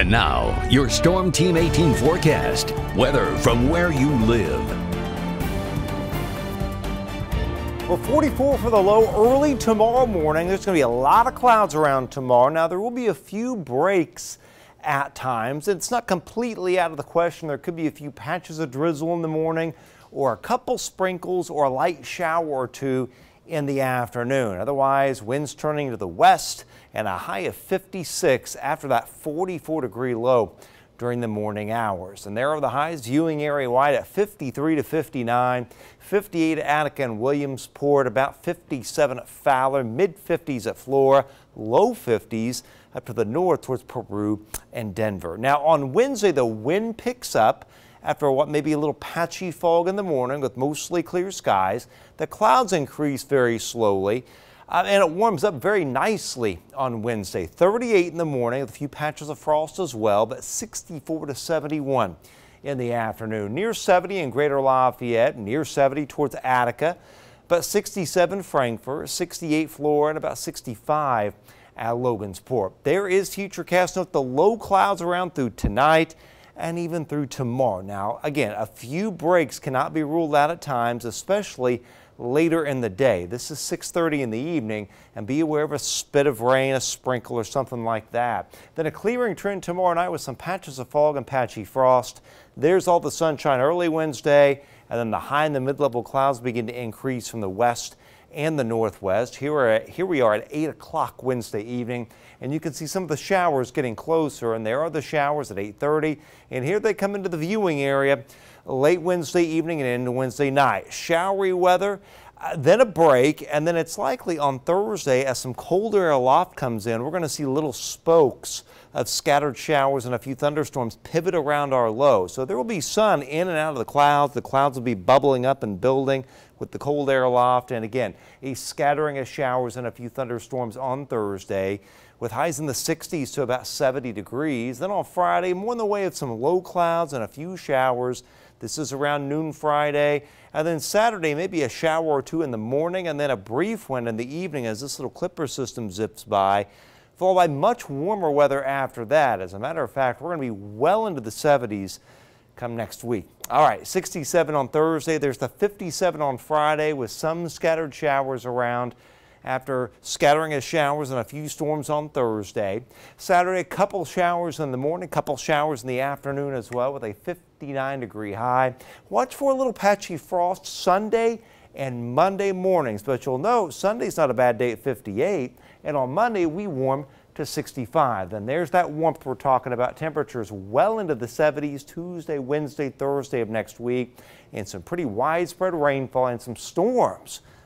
And now, your Storm Team 18 forecast. Weather from where you live. Well, 44 for the low early tomorrow morning. There's going to be a lot of clouds around tomorrow. Now, there will be a few breaks at times. It's not completely out of the question. There could be a few patches of drizzle in the morning or a couple sprinkles or a light shower or two in the afternoon. Otherwise, winds turning to the west and a high of 56 after that 44 degree low during the morning hours. And there are the highs viewing area wide at 53 to 59, 58 at Attica and Williamsport, about 57 at Fowler, mid 50s at Flora, low 50s up to the north towards Peru and Denver. Now on Wednesday, the wind picks up after what may be a little patchy fog in the morning with mostly clear skies. The clouds increase very slowly. Uh, and it warms up very nicely on Wednesday. 38 in the morning with a few patches of frost as well, but 64 to 71 in the afternoon. Near 70 in Greater Lafayette, near 70 towards Attica, but 67 Frankfort, 68 Flora, and about 65 at Logansport. There is Futurecast. Note the low clouds around through tonight and even through tomorrow. Now, again, a few breaks cannot be ruled out at times, especially later in the day. This is 6.30 in the evening, and be aware of a spit of rain, a sprinkle, or something like that. Then a clearing trend tomorrow night with some patches of fog and patchy frost. There's all the sunshine early Wednesday, and then the high and the mid-level clouds begin to increase from the west and the northwest. Here, are here we are at 8 o'clock Wednesday evening, and you can see some of the showers getting closer, and there are the showers at 8.30, and here they come into the viewing area late Wednesday evening and into Wednesday night. Showery weather, uh, then a break, and then it's likely on Thursday as some cold air aloft comes in, we're going to see little spokes of scattered showers and a few thunderstorms pivot around our low. So there will be sun in and out of the clouds. The clouds will be bubbling up and building with the cold air aloft. And again, a scattering of showers and a few thunderstorms on Thursday with highs in the 60s to about 70 degrees. Then on Friday, more in the way of some low clouds and a few showers. This is around noon Friday. And then Saturday, maybe a shower or two in the morning and then a brief one in the evening as this little clipper system zips by, followed by much warmer weather after that. As a matter of fact, we're going to be well into the 70s come next week. All right, 67 on Thursday. There's the 57 on Friday with some scattered showers around after scattering of showers and a few storms on Thursday. Saturday, a couple showers in the morning, a couple showers in the afternoon as well with a 59 degree high. Watch for a little patchy frost Sunday and Monday mornings, but you'll note Sunday's not a bad day at 58, and on Monday we warm to 65. Then there's that warmth we're talking about. Temperatures well into the 70s Tuesday, Wednesday, Thursday of next week, and some pretty widespread rainfall and some storms